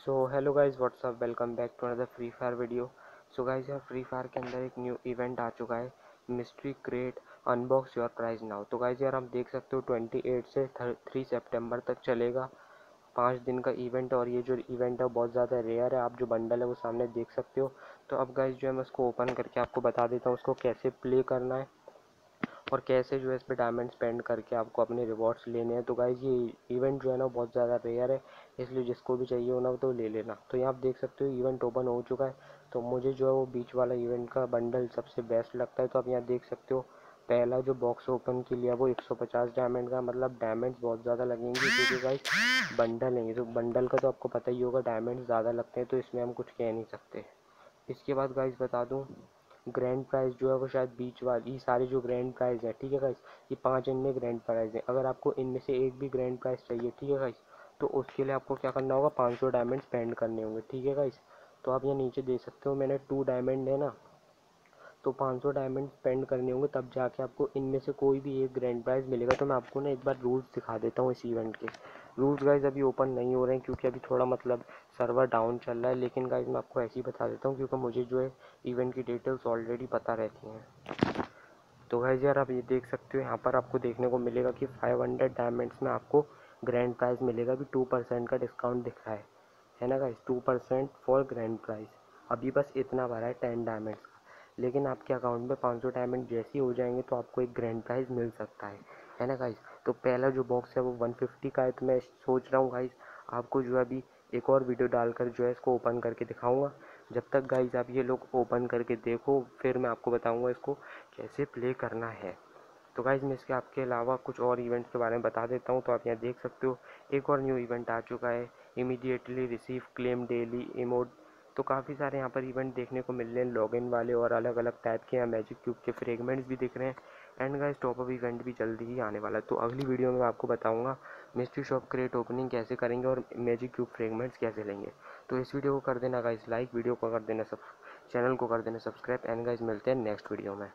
So hello guys what's up welcome back to another Free Fire video so guys यार Free Fire के अंदर एक new event आ चुका है mystery crate unbox your prize now तो गाइस यार, आप देख सकते हो 28 से 3 सितंबर तक चलेगा। पाँच दिन का इवेंट और ये जो इवेंट है बहुत ज़्यादा रेयर है। आप जो बंडल है, वो सामने देख सकते हो। तो अब गाइस जो है, मैं उसको ओपन करके आपको बता देता हूँ, उसको कैसे प्ले करना है। और कैसे जो है इस पर डायमंड स्पेंड करके आपको अपने रिवॉर्ड्स लेने हैं। तो गाइज़ ये इवेंट जो है ना, बहुत ज़्यादा रेयर है, इसलिए जिसको भी चाहिए हो ना तो ले लेना। तो यहाँ आप देख सकते हो इवेंट ओपन हो चुका है। तो मुझे जो है वो बीच वाला इवेंट का बंडल सबसे बेस्ट लगता है। तो आप यहाँ देख सकते हो, पहला जो बॉक्स ओपन के लिया वो 150 डायमंड का मतलब डायमंड्स बहुत ज़्यादा लगेंगे। क्योंकि गाइस बंडल है तो बंडल का तो आपको पता ही होगा डायमंड्स ज़्यादा लगते हैं तो इसमें हम कुछ कह नहीं सकते। इसके बाद गाइस बता दूँ ग्रैंड प्राइज़ जो है वो शायद बीच वाली सारे जो ग्रैंड प्राइज़ है, ठीक है गाइस ये पाँच इनमें ग्रैंड प्राइज़ है। अगर आपको इनमें से एक भी ग्रैंड प्राइज़ चाहिए, ठीक है गाइस तो उसके लिए आपको क्या करना होगा? पाँच सौ डायमंड स्पेंड करने होंगे, ठीक है गाइस तो आप यहाँ नीचे दे सकते हो, मैंने टू डायमंड है ना तो 500 डायमंड स्पेंड करने होंगे, तब जाके आपको इनमें से कोई भी एक ग्रैंड प्राइज़ मिलेगा। तो मैं आपको ना एक बार रूल्स दिखा देता हूँ इस इवेंट के। रूल्स गाइज़ अभी ओपन नहीं हो रहे हैं, क्योंकि अभी थोड़ा मतलब सर्वर डाउन चल रहा है। लेकिन गाइज़ मैं आपको ऐसे ही बता देता हूँ, क्योंकि मुझे जो है इवेंट की डिटेल्स ऑलरेडी पता रहती हैं। तो गाइज़ यार, आप ये देख सकते हो, यहाँ पर आपको देखने को मिलेगा कि 500 डायमंड्स में आपको ग्रैंड प्राइज़ मिलेगा। अभी टू परसेंट का डिस्काउंट दिख रहा है। है ना guys two percent for grand prize अभी बस इतना भरा है टेन डायमंड्स लेकिन आपके अकाउंट में 500 डायमंड जैसे ही हो जाएँगे तो आपको एक ग्रैंड प्राइज़ मिल सकता है। है ना गाइस तो पहला जो बॉक्स है वो 150 का है तो मैं सोच रहा हूँ गाइस आपको जो है अभी एक और वीडियो डालकर जो है इसको ओपन करके दिखाऊँगा। जब तक गाइज़ आप ये लोग ओपन करके देखो, फिर मैं आपको बताऊँगा इसको कैसे प्ले करना है। तो गाइज़ मैं इसके आपके अलावा कुछ और इवेंट्स के बारे में बता देता हूँ तो आप यहाँ देख सकते हो। एक और न्यू इवेंट आ चुका है immediately receive claim daily emote तो काफ़ी सारे यहाँ पर इवेंट देखने को मिल रहे हैं लॉगिन वाले और अलग अलग टाइप के यहाँ मैजिक क्यूब के फ्रेगमेंट्स भी दिख रहे हैं। And guys top up event भी जल्दी ही आने वाला है। तो अगली वीडियो में आपको बताऊँगा मिस्ट्री शॉप क्रिएट ओपनिंग कैसे करेंगे और मैजिक क्यूब फ्रेगमेंट्स कैसे लेंगे। तो इस वीडियो को कर देना गाइस लाइक वीडियो को कर देना सब चैनल को कर देना सब्सक्राइब एंड गाइस मिलते हैं नेक्स्ट वीडियो में।